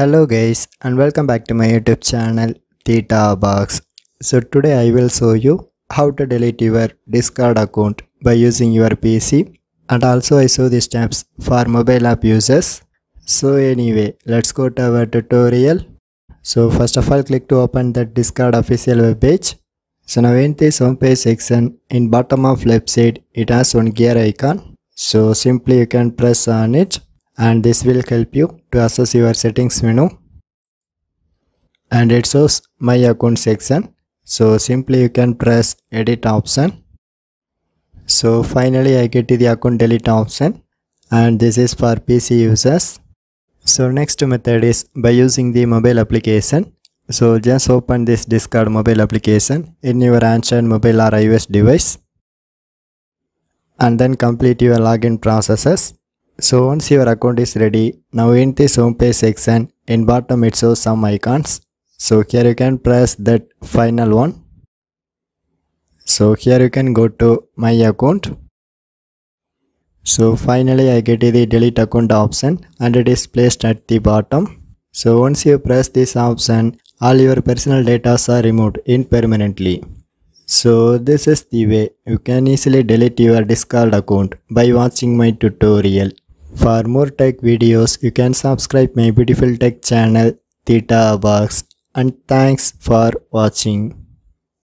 Hello guys and welcome back to my YouTube channel Theta Box. So today I will show you how to delete your Discord account by using your PC and also I show the steps for mobile app users. So anyway let's go to our tutorial. So first of all click to open the Discord official web page. So now in this home page section in bottom of left side it has one gear icon. So simply you can press on it and this will help you to access your settings menu. And it shows my account section. So simply you can press edit option. So finally i get to the account delete option. And this is for pc users. So next method is by using the mobile application. So just open this discord mobile application in your android mobile or ios device. And then complete your login processes so once your account is ready, now in this home page section, in bottom it shows some icons. So here you can press that final one. So here you can go to my account. So finally I get the delete account option and it is placed at the bottom. So once you press this option, all your personal data are removed impermanently. So this is the way you can easily delete your Discord account by watching my tutorial. For more tech videos, you can subscribe my beautiful tech channel Theta Box and thanks for watching.